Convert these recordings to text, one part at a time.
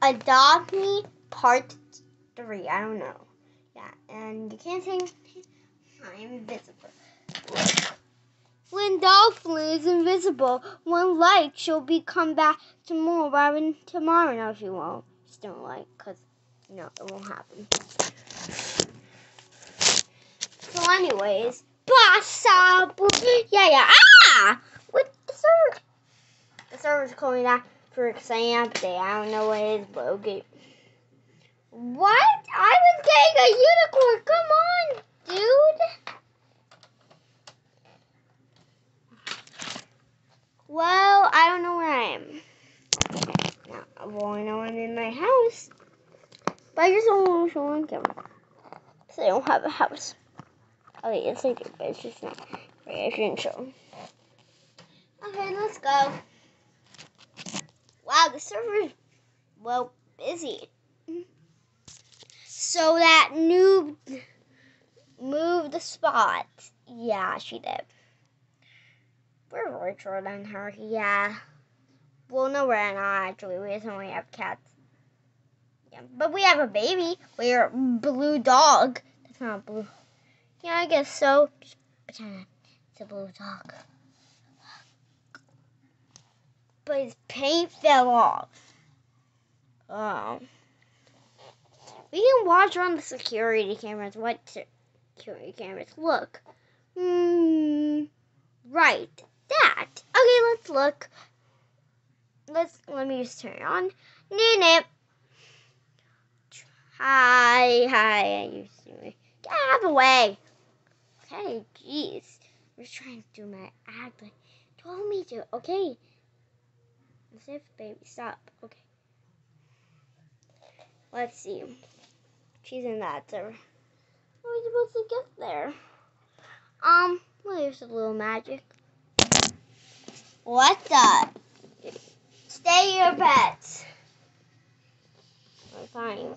Adopt Me Part 3. I don't know. Yeah, and you can't say I'm invisible. When Dolphin is invisible, one like she'll be come back tomorrow. But tomorrow, no, she won't. Just don't like, cause you know it won't happen. So, anyways, Basa, yeah, yeah, ah! What the server? The server's calling that for exam update. I don't know what it is, but okay. What? I was getting a unicorn. Come on, dude. Well, I don't know where I am. Now, well, I know I'm in my house. But I just don't want to show on camera. So I don't have a house. Okay, yes I do, but it's just not. I shouldn't show. Okay, let's go. Wow, the server is, well, busy. So that noob moved the spot. Yeah, she did. We're richer than her. Yeah. Well, no, we're not actually. We just only have cats. Yeah, but we have a baby. We're blue dog. That's not blue. Yeah, I guess so. Pretend it's a blue dog. But his paint fell off. Oh. We can watch on the security cameras. What security cameras? Look. Hmm. Right. That. Okay, let's look. Let's let me just turn it on. Nip. Hi, hi. You see me? Get out of the way. Okay, jeez. I'm just trying to do my ad, but told me to. Okay. Safe, baby. Stop. Okay. Let's see. She's in that server. How are we supposed to get there? Um, well, there's a little magic. What the? Stay your pets. I'm fine.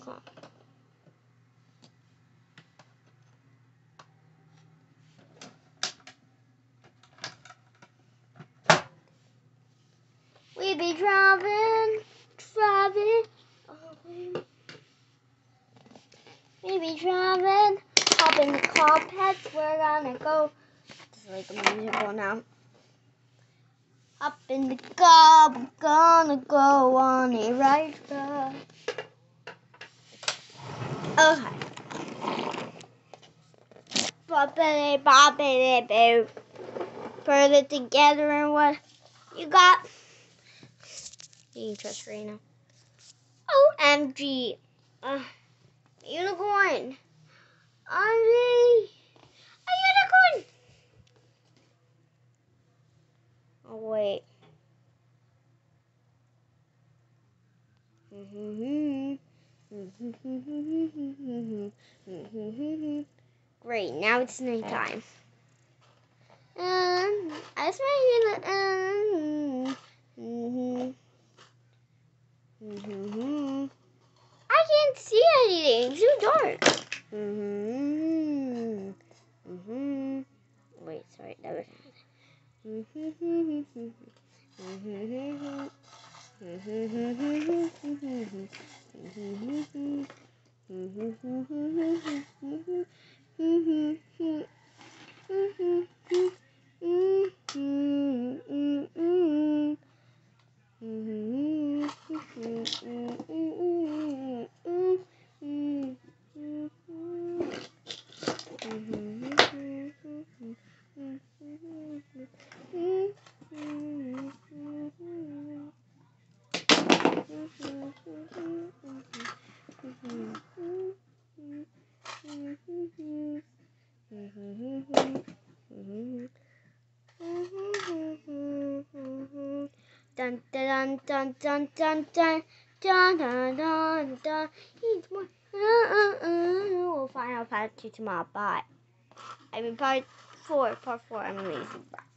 Be driving, driving. Oh, we be driving. Hop in the car, pets. We're gonna go. Just like a musical now. Up in the car, we're gonna go on a ride. ride. Okay. Boppity, boppity, boo. Put it together and what you got? You can trust right now. OMG. Uh, unicorn. OMG. A unicorn. Oh, wait. Great, now it's nighttime. Um, I just want um, I can't see anything. It's too dark. Wait, sorry, that was. Dun dun dun dun dun dun dun dun dun dun. Uh, uh, uh. We'll find out part two tomorrow. Bye. I mean part four. Part four. I'm amazing. Bye.